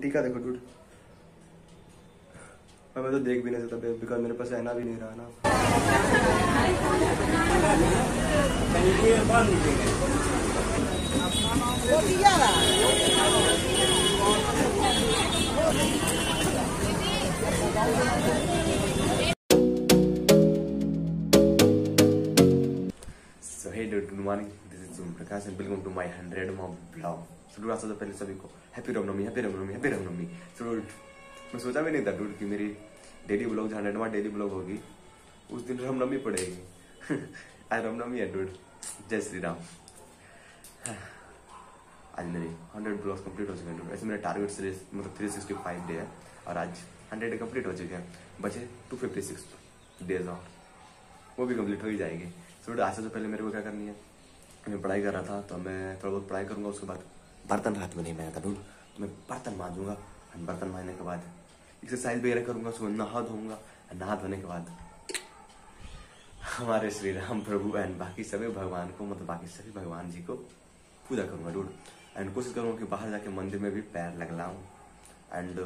टीका देखो डूड मैं तो देख भी नहीं सकता बिकॉज़ मेरे पास रहना भी नहीं रहा ना। Hey good morning this is Prakash and welcome to my 100 mom blog so dude सबसे पहले सभी को happy Ramnavami happy Ramnavami happy Ramnavami सो मैं सोचा भी नहीं था डूड कि मेरी डेली ब्लॉग जो हंड्रेडवा डेली ब्लॉग होगी। उस दिन रामनवमी पड़ेगी। आज रामनवमी है डूड जय श्री राम आज मेरे 100 ब्लॉग्स कंप्लीट हो चुके हैं डूड ऐसे मेरा टारगेट से मतलब 365 डे है, और आज 100 कंप्लीट हो चुके हैं। बचे 256 डेज़ और। वो भी कंप्लीट हो ही जाएगी सो आज से तो पहले मेरे को क्या करनी है? मैं पढ़ाई कर रहा था तो मैं थोड़ा बहुत पढ़ाई करूँगा, उसके बाद बर्तन रात में नहीं मैं डूड तो मैं बर्तन मांजूँगा और बर्तन मांजने के बाद एक्सरसाइज वगैरह करूँगा सुबह नहा धोऊँगा नहा धोने के बाद हमारे श्री राम प्रभु एंड बाकी सभी भगवान को मतलब बाकी सभी भगवान जी को पूजा करूँगा डूड एंड कोशिश करूँगा कि बाहर जाके मंदिर में भी पैर लगलाऊं एंड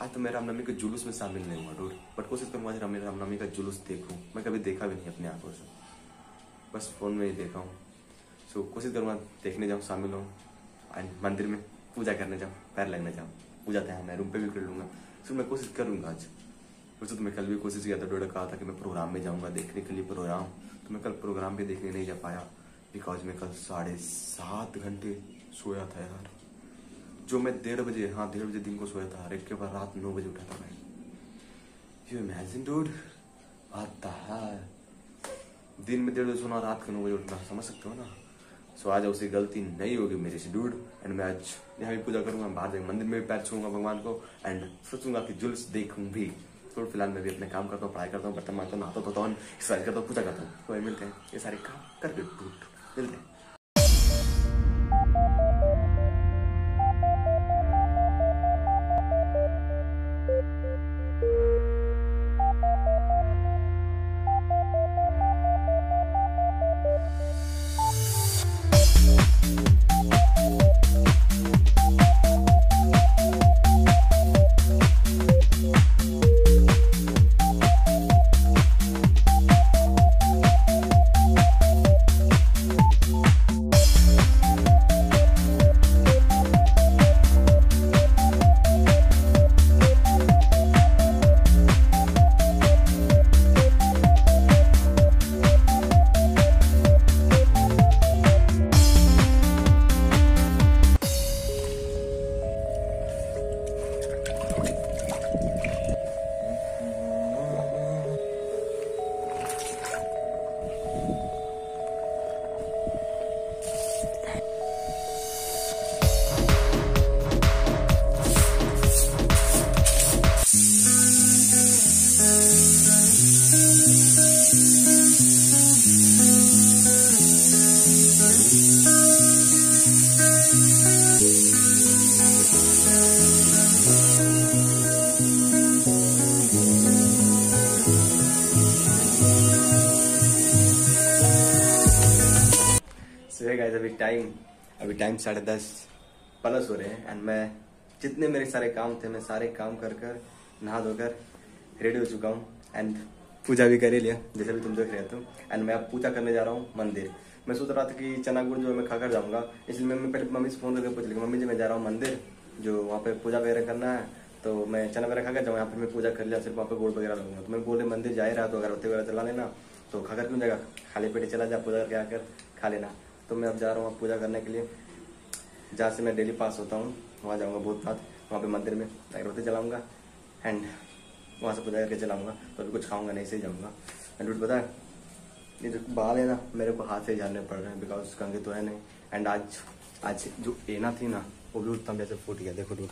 आज तो मैं रामनवमी के जुलूस में शामिल नहीं हुआ डूड बट कोशिश करूँगा आज राम रामनवमी का जुलूस देखूँ। मैं कभी देखा भी नहीं अपने आँखों से बस फ़ोन में ही देखा हूँ। सो so, कोशिश करूँगा देखने जाऊँ शामिल हूँ एंड मंदिर में पूजा करने जाऊँ पैर लगने जाऊँ। पूजा तो है मैं रूम पे भी कर लूँगा। सो so, मैं कोशिश करूँगा आज। वैसे तो मैं कल भी कोशिश किया था डोडा कहा था कि मैं प्रोग्राम में जाऊँगा देखने के लिए प्रोग्राम तो मैं कल प्रोग्राम भी देखने नहीं जा पाया। बिकॉज़ मैं कल साढ़े सात घंटे सोया था यार। जो मैं डेढ़ बजे हाँ डेढ़ बजे दिन को सोया था एक के बाद रात नौ बजे उठा था मैं। यू इमेजिन डूड दिन में डेढ़ बजे सोना, रात को नौ बजे उठना, समझ सकते हो ना? सो आज उसकी गलती नहीं होगी मेरे से डूड एंड मैं आज यहाँ भी पूजा करूँगा बाहर जाकर मंदिर में भी पैर छूँगा भगवान को एंड सोचूँगा कि जुल्स देखूँ भी तो फ़िलहाल मैं भी अपने काम करता हूँ, पढ़ाई करता हूँ, बर्तन मारता हूँ नहाता धोता हूँ एक्सरसाइज करता हूँ, पूजा करता हूँ। तो मिलते हैं। ये सारे काम करके डूड मिलते हैं। टाइम अभी टाइम साढ़े दस प्लस हो रहे हैं एंड मैं जितने मेरे सारे काम थे, मैं सारे काम कर कर, नहा धोकर रेडी हो चुका हूँ एंड पूजा भी कर ही लिया, जैसे भी तुम देख रहे हो एंड मैं अब पूजा करने जा रहा हूँ, मंदिर। मैं सोच रहा था कि चना गुड़ जो है मैं खाकर जाऊँगा, इसलिए मैं पहले मम्मी से फ़ोन करके पूछ लिया मम्मी जी, मैं जा रहा हूँ मंदिर, जो वहाँ पे पूजा वगैरह करना है तो मैं चना वगैरह खाकर जाऊँ यहाँ पे मैं पूजा कर लिया, सिर्फ़ वहाँ पे गुड़ वगैरह लगूँगा तो मैं बोले, मंदिर जा ही रहा तो अगरबत्ती वगैरह चला लेना तो खाकर क्यों जाएगा? खाली पेट चला जा, पूजा करके आकर खा लेना। तो मैं अब जा रहा हूँ पूजा करने के लिए। जहाँ से मैं डेली पास होता हूँ, वहाँ जाऊँगा भूतनाथ वहाँ पे मंदिर में अगरबत्ती जलाऊँगा एंड वहाँ से पूजा करके चलाऊँगा तो अभी कुछ खाऊँगा नहीं से ही जाऊँगा। एंड पता है ये जो बाल है ना, मेरे को हाथ से जानने पड़ रहे हैं बिकॉज़ कंगे तो है नहीं। एंड आज आज जो एना थी ना, वो भी उत्तम जैसे फूट गया, देखो डूट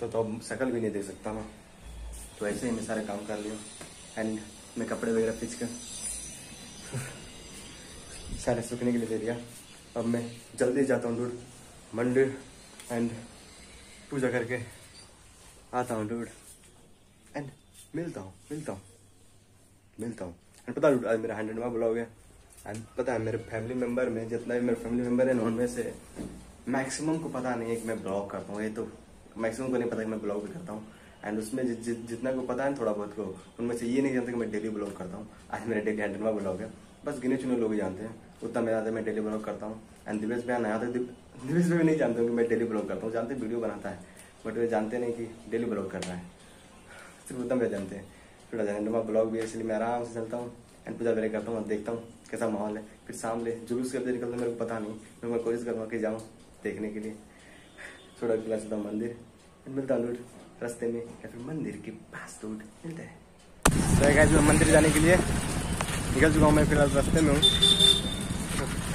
तो तो अब शकल भी नहीं देख सकता मैं। तो ऐसे ही मैं सारे काम कर लिया एंड मैं कपड़े वगैरह खींच कर सारे सूखने के लिए दे दिया। अब मैं जल्दी जाता हूँ डूड मंदिर एंड पूजा करके आता हूँ डूड एंड मिलता हूँ मिलता हूँ मिलता हूँ। एंड पता आज मेरा हंड्रेडवा ब्लॉग है एंड पता है मेरे फैमिली मेंबर में जितना भी मेरे फैमिली मेंबर है उनमें से मैक्सिमम को पता नहीं है कि मैं ब्लॉग करता हूँ। ये तो मैक्सिमम को नहीं पता कि मैं ब्लॉग भी करता हूँ। एंड उसमें जि, जि, जितना को पता है थोड़ा बहुत को उनमें से ये नहीं जानते कि मैं डेली ब्लॉग करता हूँ। आज मेरा डेली हंड्रेडवा ब्लॉग है बस गिने चुने लोग जानते हैं। उतना मेरा है मैं डेली ब्लॉग करता हूँ। एंड दिवेश भैया नया था दिवेश भैया नहीं जानते कि मैं डेली ब्लॉग करता हूँ। जानते वीडियो बनाता है। बट वे जानते नहीं कि डेली ब्लॉग कर रहा है। सिर्फ़ उतना भैया जानते हैं। फिर हंड्रेडवा ब्लॉग भी है, इसलिए मैं आराम से चलता हूँ। एंड पूजा वगैरह करता हूँ देखता हूँ कैसा माहौल है। फिर शाम ले जुलूस करते निकलते मेरे को पता नहीं। फिर मैं कोशिश करूँगा कि जाऊँ देखने के लिए। थोड़ा गिला सीधा मंदिर। फिर मिलता हूँ रास्ते में, या फिर मंदिर के पास दूर। मिलता है। तो मैं मंदिर जाने के लिए निकल चुका हूँ। मैं फ़िलहाल रास्ते में हूँ।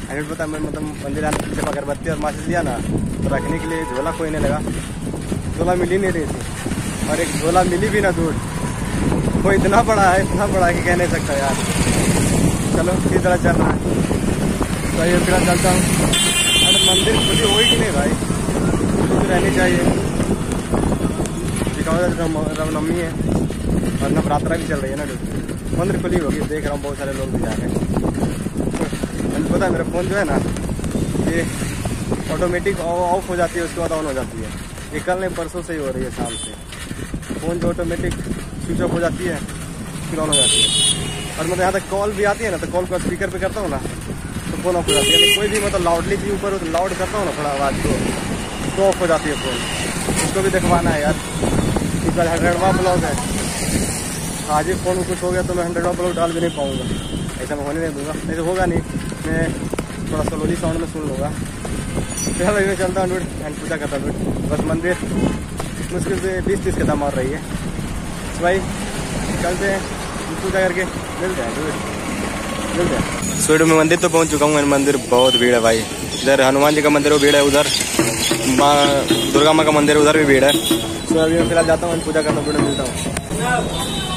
एंड पता मैं मतलब मंदिर आने जब अगरबत्ती और माचिस लिया ना तो रखने के लिए झोला कोई नहीं लगा। झोला मिल ही नहीं रही थी और एक झोला मिली भी ना दूर। वो इतना बड़ा है, इतना बड़ा है कि कह नहीं सकता यार। चलो किस तरह चल रहा है। तो फिर चलता हूँ। अरे मंदिर खुली होगी कि नहीं भाई? खुली तो रहनी चाहिए। रामनवमी है। और नवरात्रा भी चल रही है ना मंदिर खुली होगी, देख रहा हूँ, बहुत सारे लोग भी जा रहे हैं। पता है, मेरा फ़ोन जो है ना, ये ऑटोमेटिक ऑफ़ हो जाती है, उसके बाद ऑन हो जाती है। ये कल नहीं, परसों से ही हो रही है, शाम से। फ़ोन जो ऑटोमेटिक स्विच ऑफ़ हो जाती है, फिर ऑन हो जाती है। और मतलब यहाँ तक कॉल भी आती है ना तो कॉल को स्पीकर पे करता हूँ ना तो फ़ोन ऑफ़ हो जाती है। कोई भी मतलब लाउडली चीज़ ऊपर लाउड करता हूँ ना, थोड़ा आवाज़ को तो ऑफ़ हो जाती है फ़ोन उसको भी दिखवाना है यार। कल हंड्रेडवा ब्लॉग है। आज ही फ़ोन कुछ हो गया तो मैं हंड्रेडवा ब्लॉग डाल भी नहीं पाऊँगा। ऐसा मैं होने नहीं दूँगा। नहीं तो होगा नहीं। मैं थोड़ा स्लोली साउंड में सुन लूँगा। फिर भाई मैं चलता हूँ एंड पूजा करता हूँ बस मंदिर मुश्किल से बीस तीस कदम मार रही है। तो भाई चलते हैं पूजा करके मिलते हैं मिलते हैं। स्वीडो में मंदिर तो पहुँच चुका हूँ मंदिर बहुत भीड़ है भाई। इधर हनुमान जी का मंदिर वो भीड़ है उधर माँ दुर्गा माँ का मंदिर उधर भी भीड़ है। तो अभी मैं फ़िलहाल जाता हूँ पूजा करता हूँ मिलता हूँ।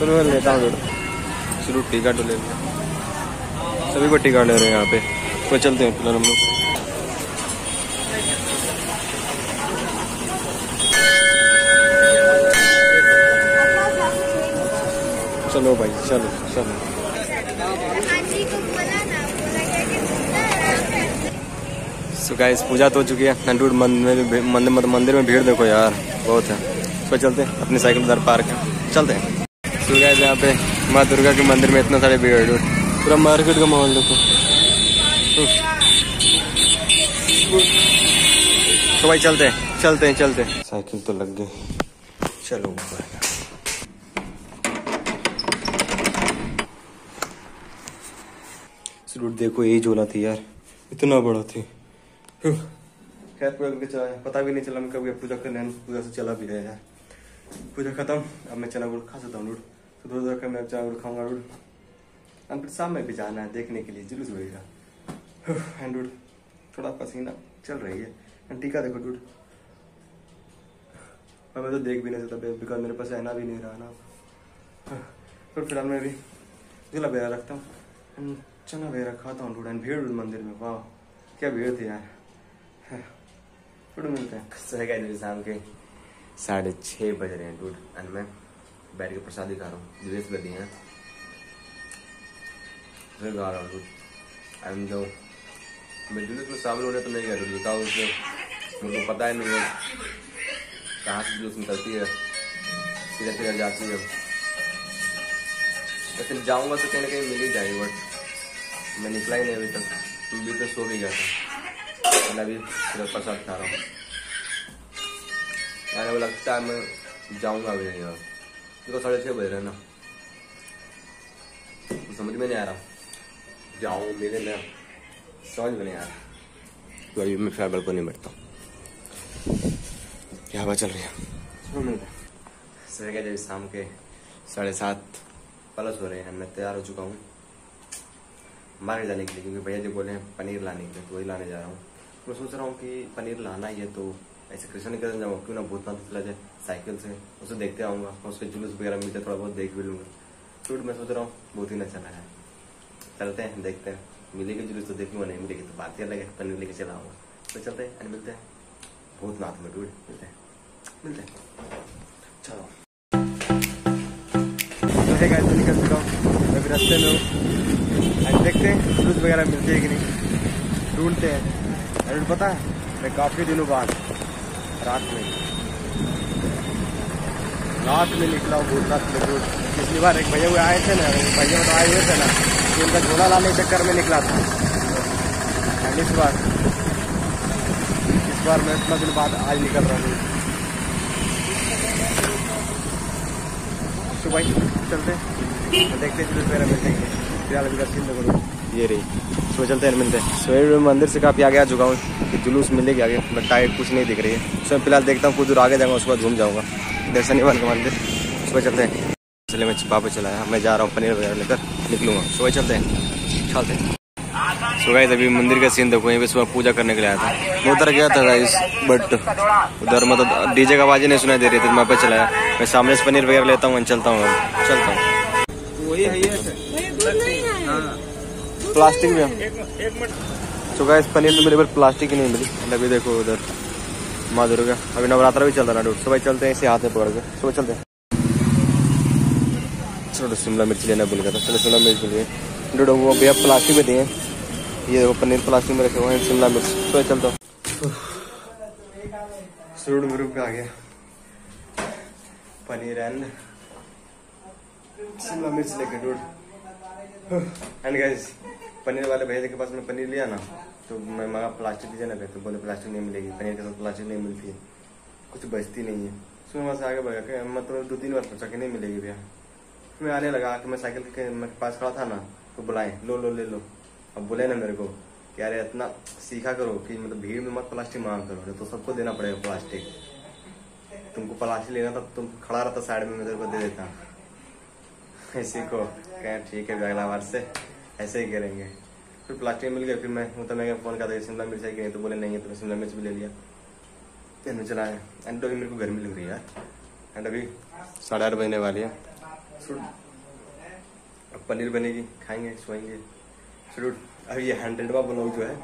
चलो मैं लेता हूँ। चलो टीका तो ले लिया सभी को टीका ले रहे हैं यहाँ पे। तो चलते हैं फ़िलहाल हम लोग। चलो भाई, चलो चलो। सो गाइस पूजा तो हो चुकी है। नंदूर मंदिर मंदिर मंदिर में भीड़ देखो यार, बहुत है। तो चलते हैं, अपनी साइकिल उधर पार्क है चलते हैं। तो गए यहाँ पे माँ दुर्गा के मंदिर में इतना सारे भीड़ है। पूरा मार्केट का माहौल देखो। तो भाई चलते हैं चलते हैं चलते हैं। साइकिल तो लग गई। चलो। रूट देखो यही झोला थी यार। इतना बड़ा थी। खैर पूजा करके चला पता भी नहीं चला मैं कभी पूजा करने पूजा से चला भी गया यार। पूजा खत्म अब मैं चना गुड़ खा सकता हूँ तो दो दो मैं चना गुड़ खाऊँगा हम फिर शाम में भी जाना है देखने के लिए जुलूस होगा एंड डूड थोड़ा पसीना चल रही है। एंड टीका देखो डूड और मैं तो देख भी नहीं सकता बिकॉज़ मेरे पास रहना भी नहीं रहा ना। फिर फ़िलहाल मैं भी जिला बेरा रखता हूँ। एंड चना बेरा खाता हूँ डूड एंड भीड़ मंदिर में, वाह, क्या भीड़ थी यार। फिर मिलते हैं। शाम के साढ़े छः बज रहे हैं डूड एंड मैं। बैठ के प्रसादी खा रहा हूँ। दिवेश बदी हैं। फिर गा रहा हूँ एंड जो मैं जुलूस में शामिल होने तो नहीं गया डूड बताओ उससे मुझे पता है नहीं है। कहाँ से जुलूस निकलती है। सीधा सीधा जाती है। लेकिन जाऊँगा तो कहीं ना कहीं मिल ही जाएगी बट मैं निकला ही नहीं अभी तक। भी तो सो भी गया था। अभी सिर्फ़ प्रसाद खा रहा हूँ। मैंने लगता है मैं जाऊँगा अभी नहीं देखो साढ़े छः बज रहे ना तो समझ में नहीं आ रहा। जाऊँ मेरे में समझ में नहीं आ रहा। तो अभी मैं फेबल को नहीं बैठता क्या हवा चल रही है? सर क्या जब शाम के साढ़े सात प्लस हो रहे हैं। मैं तैयार हो चुका हूँ मार्केट जाने के लिए क्योंकि भैया जी बोले हैं पनीर लाने के लिए तो वही लाने जा रहा हूँ। मैं सोच रहा हूँ कि पनीर लाना ही है तो ऐसे कृष्ण निकल जाऊँगा क्यों ना भूतनाथ चला जाए साइकिल से उसे देखते आऊँगा उसके जुलूस वगैरह मिलते थोड़ा बहुत देख भी लूँगा तो मैं सोच रहा हूँ बहुत ही न चला है चलते हैं देखते हैं मिलेगी जुलूस तो देखूँगा नहीं मिलेगी तो बात ही अलग है पनीर लेके चला आऊँगा तो चलते हैं मिलते हैं भूतनाथ में डूड मिलते हैं मिलते हैं चलो तो है निकल चुका हूँ मैं भी रास्ते में हूँ देखते हैं जुलूस वगैरह मिलती है कि नहीं ढूंढते हैं पता है मैं काफ़ी दिनों बाद रात में। रात में निकला हूँ भूतनाथ में रोड पिछली बार एक भैया हुए आए थे ना भैया तो आए हुए थे ना तो उनका झोला लाने के चक्कर में निकला था। एंड इस बार इस बार मैं इतना दिन बाद आज निकल रहा हूँ। भाई चलते देखते वगैरह मिलते हैं फ़िलहाल अभी में करो ये रही। सो चलते हैं, मिलते हैं। सो मंदिर से काफ़ी आगे आ चुका हूँ। कि जुलूस मिलेगी आगे बट टाइट कुछ नहीं दिख रही है। सो मैं फ़िलहाल देखता हूँ कुछ दूर आगे जाऊँगा उसके बाद घूम जाऊँगा। इधर शनिवार का मंदिर। सुबह चलते हैं। इसलिए मैं वापस चला है मैं जा रहा हूँ पनीर वगैरह लेकर निकलूँगा। सुबह चलते हैं। चलते हैं। सो गाइस अभी मंदिर का सीन देखो यहीं पे सुबह पूजा करने के लिए आया था। मैं उधर गया था गाइस बट उधर मतलब डीजे का आवाज़ नहीं सुनाई दे रही थी मैं वापस चला आया। मैं सामने से पनीर वगैरह लेता हूँ चलता हूँ। चलता हूँ। वही है प्लास्टिक में। तो गाइस पनीर तो मेरे पर प्लास्टिक ही नहीं मिली। And अभी देखो उधर माँ दुर्गा अभी नवरात्रा भी चल रहा है ना सुबह चलते हैं, इसे हाथ में पकड़ के। सुबह चलते हैं। चलो, शिमला मिर्च लेना भूल गया था। चलो, शिमला मिर्च मिल गई डूडो वो भैया प्लास्टिक में दिए ये देखो, पनीर प्लास्टिक में रखे हुए हैं, शिमला मिर्च। सुबह चलता हूँ। सूड ग्रुप का आ गया। पनीर एंड शिमला मिर्च लेके डूड एंड गाइस पनीर वाले भैया के पास में पनीर लिया ना। तो मैं मंगा प्लास्टिक दीजिए ना तो बोले प्लास्टिक नहीं मिलेगी, पनीर के साथ प्लास्टिक नहीं मिलती है। कुछ बचती नहीं है। फिर मैं वहाँ से आगे बढ़ा के मतलब दो तीन बार पूछा कि नहीं मिलेगी भैया। फिर मैं आने लगा कि मैं साइकिल के मेरे पास खड़ा था ना तो बुलाए, लो लो, ले लो। अब बोले ना मेरे को कि अरे इतना सीखा करो कि मतलब भीड़ में मत प्लास्टिक मांग करो तो सबको देना पड़ेगा प्लास्टिक। तुमको प्लास्टिक लेना था, तुम खड़ा रहता साइड में, मैं तेरे को दे देता। इसी को, कहें, ठीक है, अगला बार से ऐसे ही करेंगे। फिर प्लास्टिक मिल गया, फिर मैं मतलब मैं फ़ोन कर शिमला मिर्च है कि नहीं? तो बोले, नहीं है। तो मैं शिमला मिर्च भी ले लिया। फिर मैं चला एंड अभी मेरे को गर्मी लग रही है एंड अभी साढ़े आठ बजने वाली है। अब पनीर बनेगी, खाएँगे, सोएँगे। शुरू अभी ये हंड्रेडवा ब्लॉग जो है,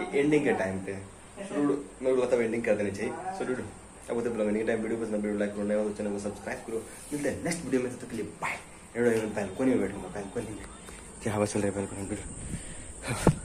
ये एंडिंग के टाइम पे है। शुरू मैं बोलता एंडिंग कर देनी चाहिए। शुरू अब वो तो ब्लॉग नहीं टाइम वीडियो पसंद वीडियो लाइक करो नया तो चैनल को सब्सक्राइब करो। मिलते हैं नेक्स्ट वीडियो में, तब तक के लिए बाय बैल्कोनी में बैठूँगा बैल्कोनी में क्या हवा चल रही है, बैल्कोनी? में Yeah.